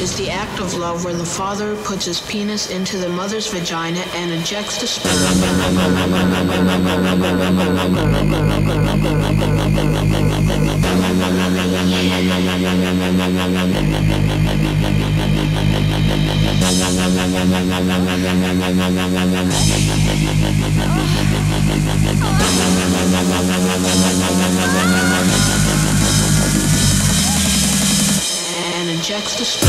is the act of love where the father puts his penis into the mother's vagina and ejects the sperm. And ejects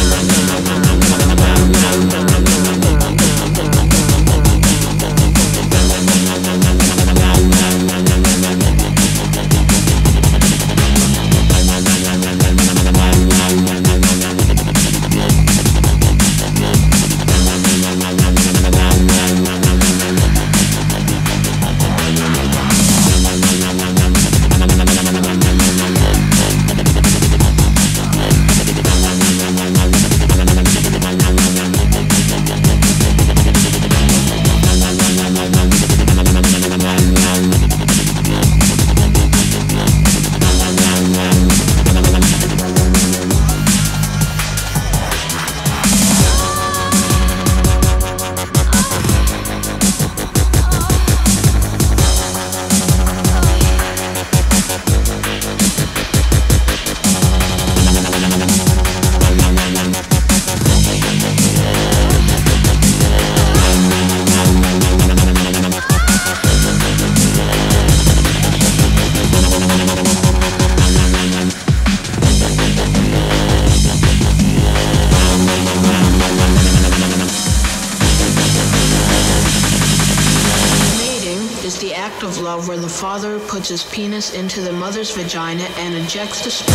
where the father puts his penis into the mother's vagina and ejects the sperm.